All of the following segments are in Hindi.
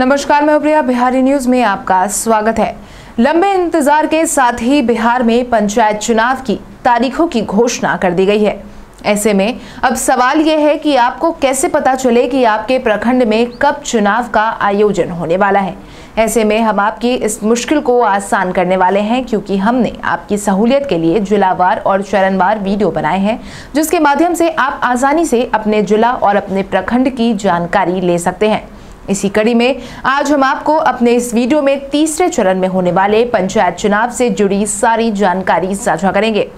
नमस्कार, मैं प्रिया। बिहारी न्यूज़ में आपका स्वागत है। लंबे इंतज़ार के साथ ही बिहार में पंचायत चुनाव की तारीखों की घोषणा कर दी गई है। ऐसे में अब सवाल यह है कि आपको कैसे पता चले कि आपके प्रखंड में कब चुनाव का आयोजन होने वाला है? ऐसे में हम आपकी इस मुश्किल को आसान करने वाले हैं, क्योंकि हमने आपकी सहूलियत के लिए जिलावार और चरणवार वीडियो बनाए हैं, जिसके माध्यम से आप आसानी से अपने जिला और अपने प्रखंड की जानकारी ले सकते हैं। इसी कड़ी में आज हम आपको अपने इस वीडियो में तीसरे चरण में होने वाले पंचायत चुनाव से जुड़ी सारी जानकारी साझा करेंगे।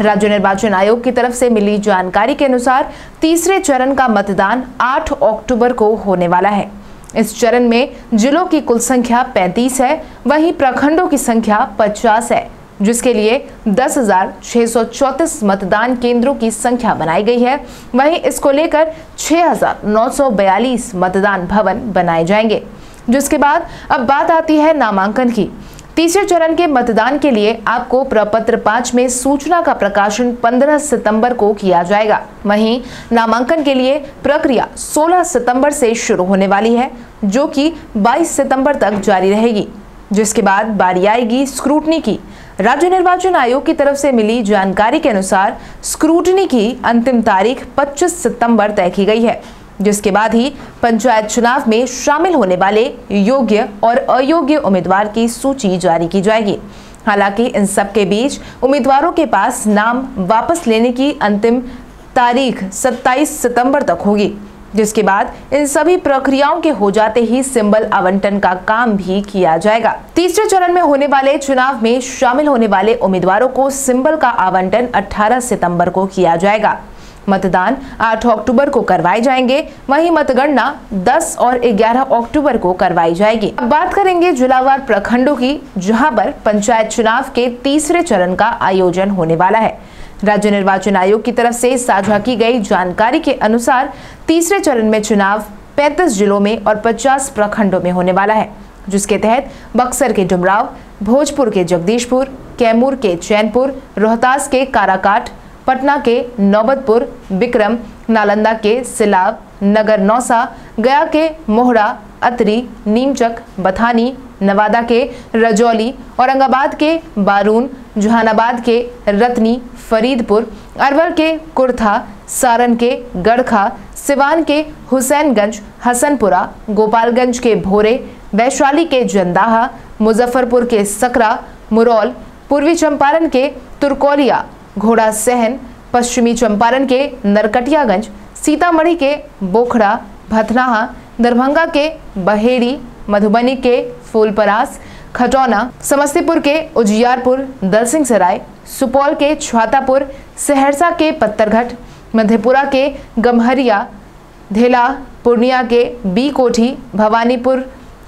राज्य निर्वाचन आयोग की तरफ़ से मिली जानकारी के अनुसार तीसरे चरण का मतदान 8 अक्टूबर को होने वाला है। इस चरण में जिलों की कुल संख्या 35 है, वहीं प्रखंडों की संख्या 50 है। जिसके लिए 10,634 मतदान केंद्रों की संख्या बनाई गई है। वहीं इसको लेकर 6,942 मतदान भवन बनाए जाएँगे। जिसके बाद अब बात आती है नामांकन की। तीसरे चरण के मतदान के लिए आपको प्रपत्र पाँच में सूचना का प्रकाशन 15 सितंबर को किया जाएगा। वहीं नामांकन के लिए प्रक्रिया 16 सितंबर से शुरू होने वाली है जो कि 22 सितंबर तक जारी रहेगी। जिसके बाद बारी आएगी स्क्रूटनी की। राज्य निर्वाचन आयोग की तरफ़ से मिली जानकारी के अनुसार स्क्रूटनी की अंतिम तारीख 25 सितंबर तय की गई है, जिसके बाद ही पंचायत चुनाव में शामिल होने वाले योग्य और अयोग्य उम्मीदवार की सूची जारी की जाएगी। हालाँकि इन सब के बीच उम्मीदवारों के पास नाम वापस लेने की अंतिम तारीख 27 सितंबर तक होगी। जिसके बाद इन सभी प्रक्रियाओं के हो जाते ही सिंबल आवंटन का काम भी किया जाएगा। तीसरे चरण में होने वाले चुनाव में शामिल होने वाले उम्मीदवारों को सिंबल का आवंटन 18 सितंबर को किया जाएगा। मतदान 8 अक्टूबर को करवाए जाएँगे। वहीं मतगणना 10 और 11 अक्टूबर को करवाई जाएगी। अब बात करेंगे जिलावार प्रखंडों की, जहाँ पर पंचायत चुनाव के तीसरे चरण का आयोजन होने वाला है। राज्य निर्वाचन आयोग की तरफ़ से साझा की गई जानकारी के अनुसार तीसरे चरण में चुनाव 35 जिलों में और 50 प्रखंडों में होने वाला है, जिसके तहत बक्सर के डुमराव, भोजपुर के जगदीशपुर, कैमूर के चैनपुर, रोहतास के काराकाट पटना के नौबतपुर, विक्रम, नालंदा के सिलाव नगर नौसा, गया के मोहरा, अतरी, नीमचक, बथानी, नवादा के रजौली, औरंगाबाद के बारून, जहानाबाद के रतनी, फरीदपुर, अरवल के कुर्था, सारण के गढ़खा, सिवान के हुसैनगंज, हसनपुरा, गोपालगंज के भोरे, वैशाली के जंदाहा, मुजफ्फरपुर के सकरा, मुरौल, पूर्वी चंपारण के तुर्कोलिया घोड़ा सहन, पश्चिमी चंपारण के नरकटियागंज, सीतामढ़ी के बोखड़ा, भथनाहा, दरभंगा के बहेड़ी, मधुबनी के फूलपरास, खटौना, समस्तीपुर के उजियारपुर दलसिंह सराय सुपौल के छातापुर सहरसा के पत्थरघट मधेपुरा के गम्हरिया, धेला, पूर्णिया के बी कोठी भवानीपुर,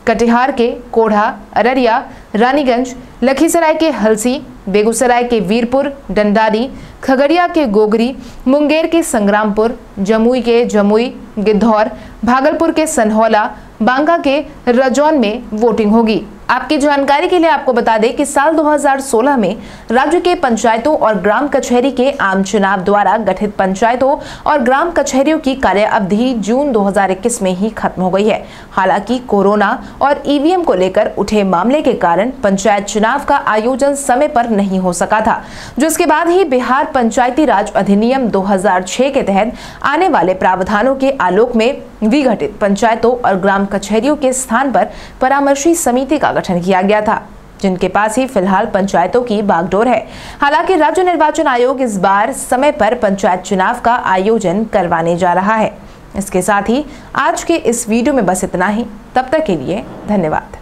कटिहार के कोढ़ा, अररिया, रानीगंज, लखीसराय के हलसी बेगूसराय के वीरपुर, डंडारी, खगड़िया के गोगरी, मुंगेर के संग्रामपुर, जमुई के जमुई, गिद्धौर, भागलपुर के सनहौला, बांका के रजौन में वोटिंग होगी। आपकी जानकारी के लिए आपको बता दें कि साल 2016 में राज्य के पंचायतों और ग्राम कचहरी के आम चुनाव द्वारा गठित पंचायतों और ग्राम कचहरियों की कार्य अवधि जून 2021 में ही खत्म हो गई है। हालाँकि कोरोना और ईवीएम को लेकर उठे मामले के कारण पंचायत चुनाव का आयोजन समय पर नहीं हो सका था, जिसके बाद ही बिहार पंचायती राज अधिनियम दो हज़ार छह के तहत आने वाले प्रावधानों के आलोक में विघटित पंचायतों और ग्राम कचहरियों के स्थान पर परामर्शी समिति का गठन किया गया था, जिनके पास ही फ़िलहाल पंचायतों की बागडोर है। हालाँकि राज्य निर्वाचन आयोग इस बार समय पर पंचायत चुनाव का आयोजन करवाने जा रहा है। इसके साथ ही आज के इस वीडियो में बस इतना ही। तब तक के लिए धन्यवाद।